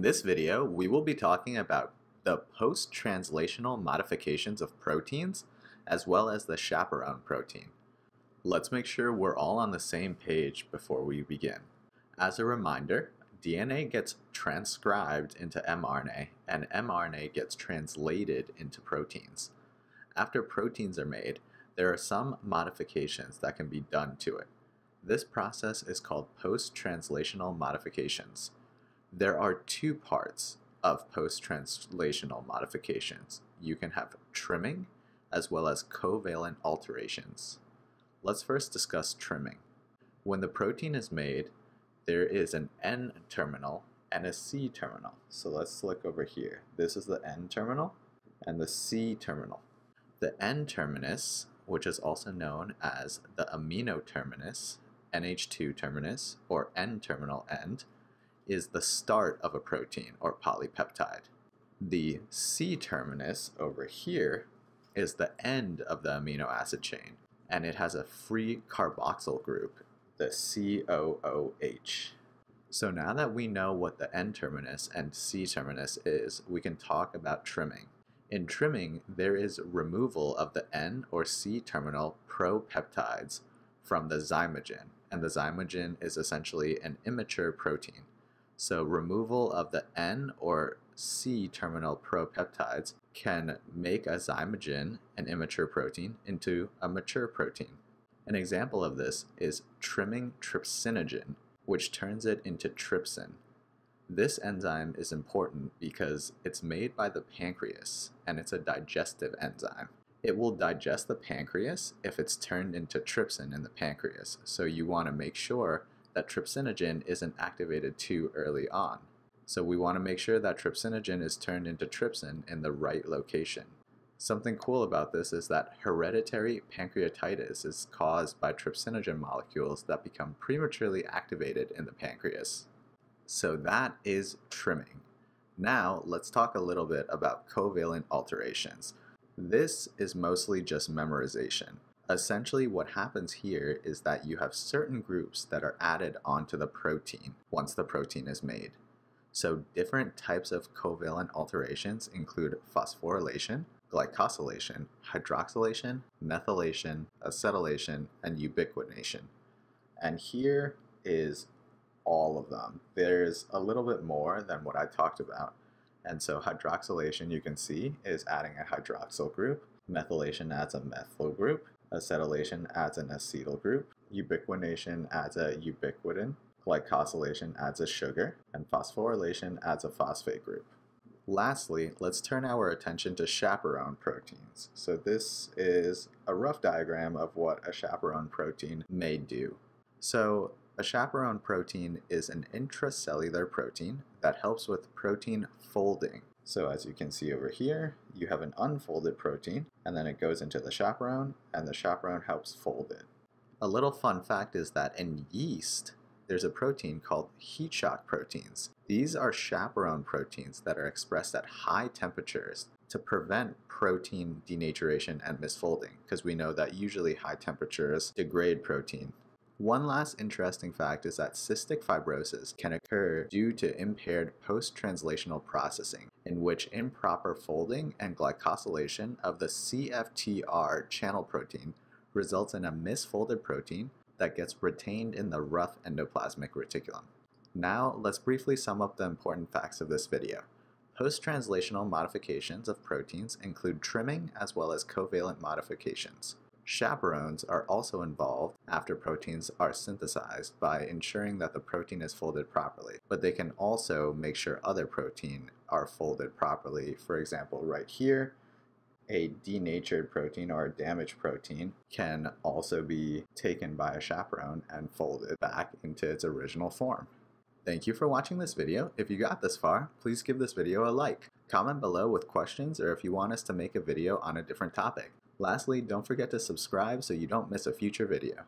In this video, we will be talking about the post-translational modifications of proteins, as well as the chaperone protein. Let's make sure we're all on the same page before we begin. As a reminder, DNA gets transcribed into mRNA, and mRNA gets translated into proteins. After proteins are made, there are some modifications that can be done to it. This process is called post-translational modifications. There are two parts of post-translational modifications. You can have trimming as well as covalent alterations. Let's first discuss trimming. When the protein is made, there is an N terminal and a C terminal. So let's look over here. This is the N terminal and the C terminal. The N terminus, which is also known as the amino terminus, NH2 terminus, or N terminal end, is the start of a protein or polypeptide. The C terminus over here is the end of the amino acid chain, and it has a free carboxyl group, the COOH. So now that we know what the N terminus and C terminus is, we can talk about trimming. In trimming, there is removal of the N or C terminal propeptides from the zymogen, and the zymogen is essentially an immature protein. So removal of the N or C terminal propeptides can make a zymogen, an immature protein, into a mature protein. An example of this is trimming trypsinogen, which turns it into trypsin. This enzyme is important because it's made by the pancreas and it's a digestive enzyme. It will digest the pancreas if it's turned into trypsin in the pancreas, so you want to make sure that trypsinogen isn't activated too early on. So we want to make sure that trypsinogen is turned into trypsin in the right location. Something cool about this is that hereditary pancreatitis is caused by trypsinogen molecules that become prematurely activated in the pancreas. So that is trimming. Now let's talk a little bit about covalent alterations. This is mostly just memorization. Essentially what happens here is that you have certain groups that are added onto the protein once the protein is made. So different types of covalent alterations include phosphorylation, glycosylation, hydroxylation, methylation, acetylation, and ubiquitination. And here is all of them. There's a little bit more than what I talked about. And so hydroxylation, you can see, is adding a hydroxyl group. Methylation adds a methyl group. Acetylation adds an acetyl group. Ubiquitination adds a ubiquitin. Glycosylation adds a sugar. And phosphorylation adds a phosphate group. Lastly, let's turn our attention to chaperone proteins. So this is a rough diagram of what a chaperone protein may do. So a chaperone protein is an intracellular protein that helps with protein folding. So as you can see over here, you have an unfolded protein, and then it goes into the chaperone, and the chaperone helps fold it. A little fun fact is that in yeast, there's a protein called heat shock proteins. These are chaperone proteins that are expressed at high temperatures to prevent protein denaturation and misfolding, because we know that usually high temperatures degrade protein. One last interesting fact is that cystic fibrosis can occur due to impaired post-translational processing, in which improper folding and glycosylation of the CFTR channel protein results in a misfolded protein that gets retained in the rough endoplasmic reticulum. Now, let's briefly sum up the important facts of this video. Post-translational modifications of proteins include trimming as well as covalent modifications. Chaperones are also involved after proteins are synthesized by ensuring that the protein is folded properly, but they can also make sure other protein are folded properly. For example, right here, a denatured protein or a damaged protein can also be taken by a chaperone and folded back into its original form. Thank you for watching this video. If you got this far, please give this video a like. Comment below with questions or if you want us to make a video on a different topic. Lastly, don't forget to subscribe so you don't miss a future video.